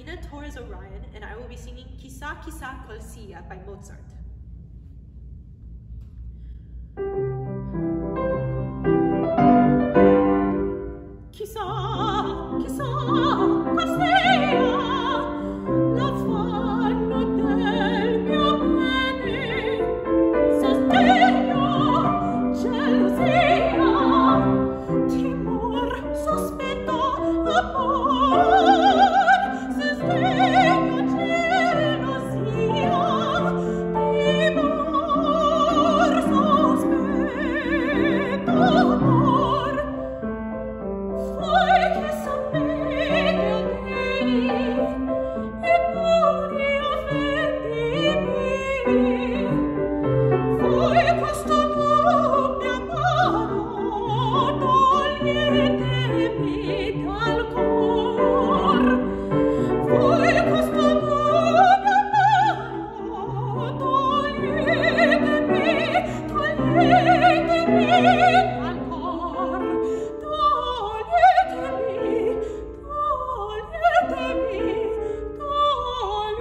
Ina Torres Orion, and I will be singing Chissà Qual Sia by Mozart.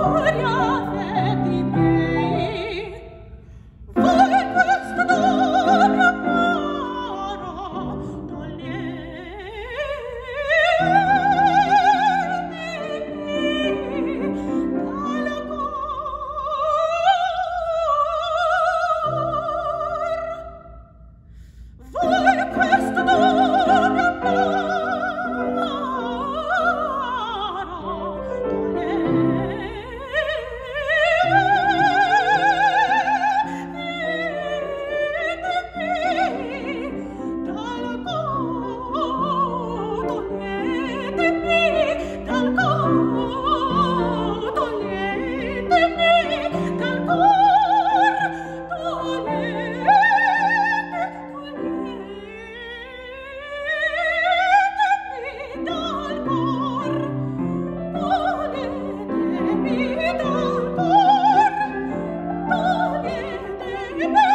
gloria. Goodbye.